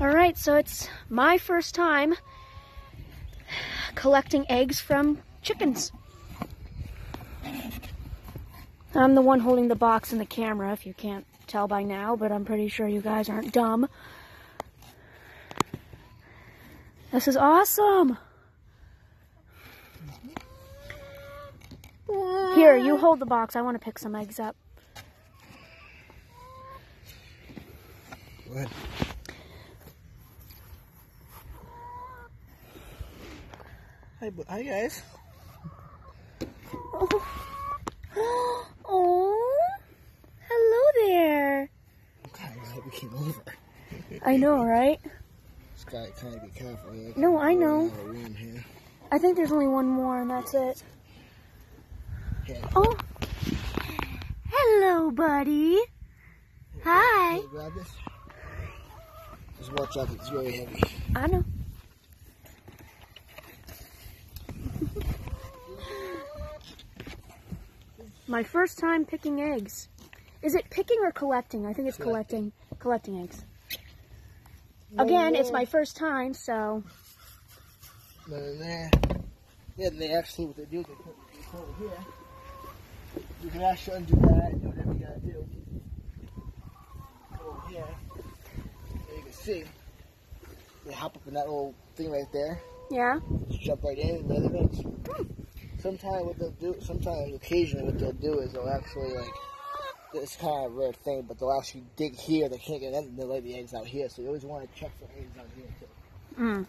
All right, so it's my first time collecting eggs from chickens. I'm the one holding the box and the camera, if you can't tell by now, but I'm pretty sure you guys aren't dumb. This is awesome. Here, you hold the box. I want to pick some eggs up. Hi, hi guys. Oh, oh, hello there. I we came over. I know, right? Just gotta kind of be careful. Yeah, No, I know. Out of room here. I think there's only one more, and that's it. Yeah. Oh, hello, buddy. Hi. Can you grab this? Just watch out, it's very heavy. I know. My first time picking eggs. Is it picking or collecting? I think it's collecting. Collecting eggs. Again, it's my first time, so But in there, yeah, they actually, what they do, they put, they put it here. You can actually undo that and do whatever you gotta do. Go over here. There you can see. They hop up in that little thing right there. yeah. Just jump right in and lay the eggs. Hmm. Sometimes what they'll do, sometimes occasionally what they'll do is they'll actually like, it's kind of a rare thing, but they'll actually dig here. They can't get in, they'll lay the eggs out here. So you always want to check for eggs out here too. Mm.